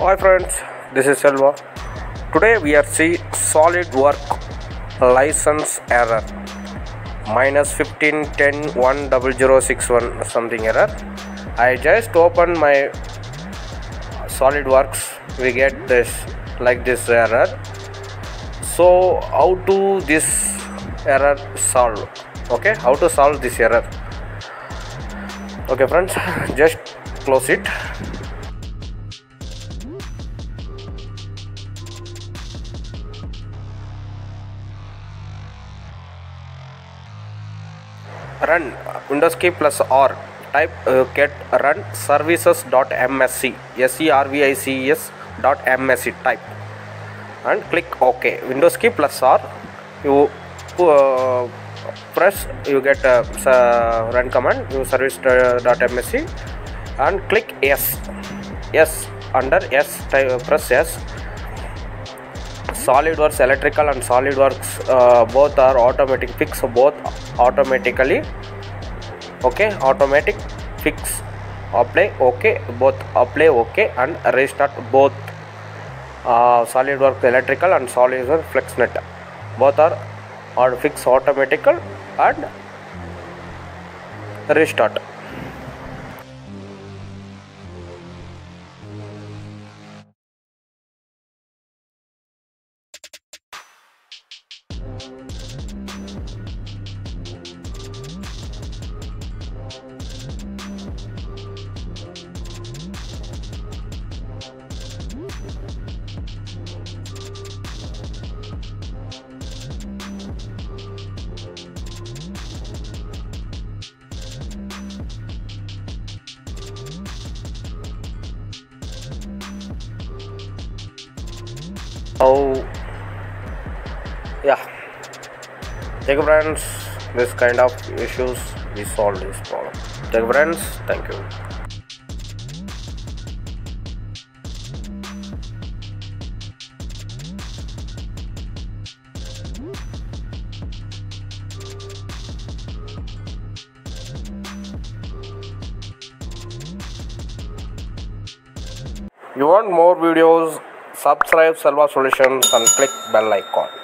Hi friends, this is Selva. Today we are see SolidWork license error minus 15 10 1 0061 something error. I just open my SolidWorks. We get this like this error. So how to this error solve? Okay, how to solve this error? Okay friends, just close it. Run windows key plus r type uh, get run services.msc s-e-r-v-i-c-e-s dot msc type and click ok windows key plus r you uh, press you get uh, uh, run command you service.msc and click yes yes under yes type, press yes SolidWorks electrical and SolidWorks uh, both are automatic fix both automatically okay automatic fix apply okay both apply okay and restart both. Uh, SolidWorks electrical and SolidWorks FlexNet. Both are or fix automatical and restart Oh, yeah. You, friends. This kind of issues we solve this problem. You, friends. Thank you. You want more videos? Subscribe Selva Solutions and click bell icon.